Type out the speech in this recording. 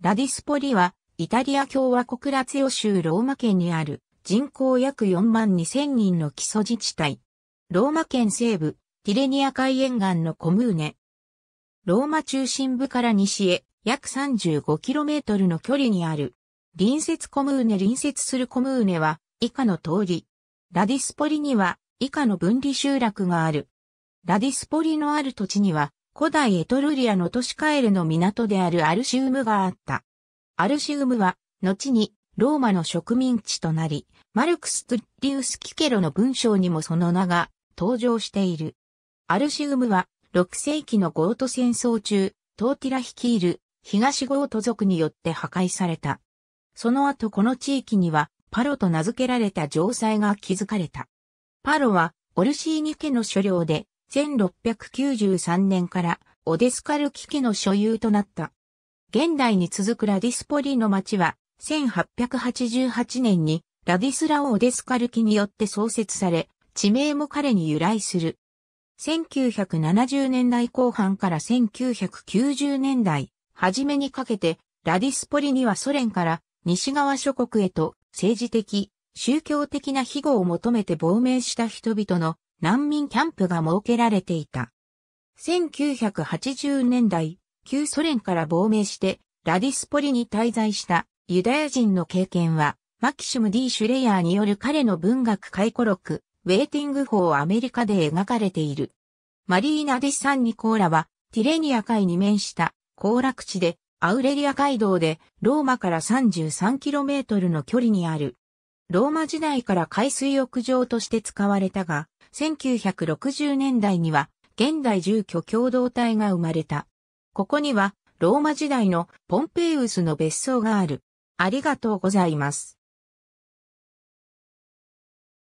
ラディスポリは、イタリア共和国ラツィオ州ローマ県にある人口約4万2千人の基礎自治体。ローマ県西部、ティレニア海沿岸のコムーネ。ローマ中心部から西へ約 35km の距離にある。隣接コムーネ隣接するコムーネは以下の通り。ラディスポリには以下の分離集落がある。ラディスポリのある土地には古代エトルリアの都市カエレの港であるアルシウムがあった。アルシウムは後にローマの植民地となり、マルクス・トゥッリウス・キケロの文章にもその名が登場している。アルシウムは6世紀のゴート戦争中、トーティラ率いる東ゴート族によって破壊された。その後この地域にはパロと名付けられた城塞が築かれた。パロはオルシーニ家の所領で1693年からオデスカルキ家の所有となった。現代に続くラディスポリの町は1888年にラディスラオ・オデスカルキによって創設され、地名も彼に由来する。1970年代後半から1990年代初めにかけてラディスポリにはソ連から西側諸国へと政治的、宗教的な庇護を求めて亡命した人々の難民キャンプが設けられていた。1980年代、旧ソ連から亡命してラディスポリに滞在したユダヤ人の経験はマキシム・ディ・シュレイヤーによる彼の文学回顧録ウェイティング法アメリカで描かれている。マリーナ・ディ・サンニコーラは、ティレニア海に面した行楽地で、アウレリア街道でローマから 33km の距離にある。ローマ時代から海水浴場として使われたが、1960年代には現代住居共同体が生まれた。ここにはローマ時代のポンペイウスの別荘がある。ありがとうございます。